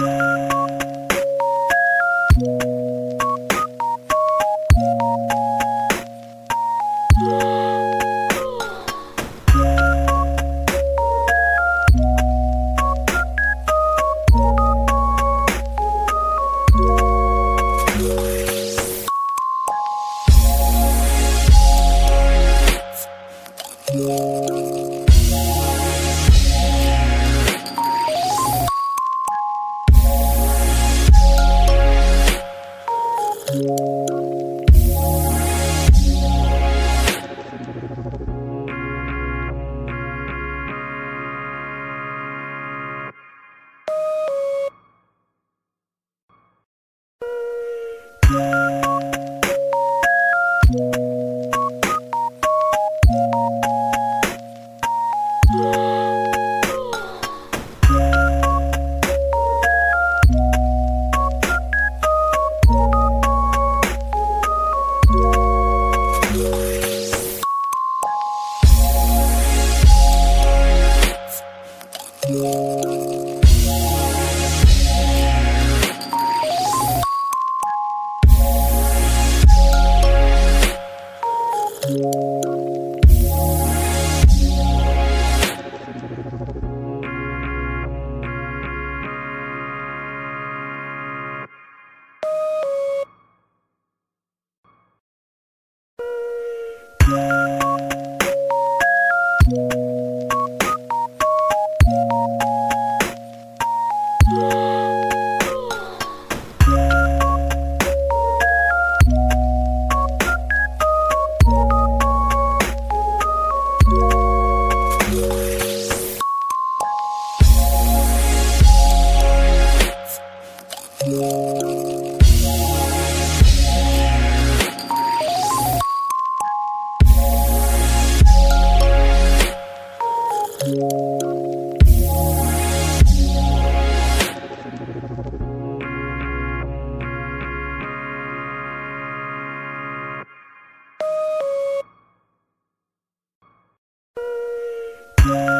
Música Música Yeah. Yeah.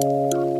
Música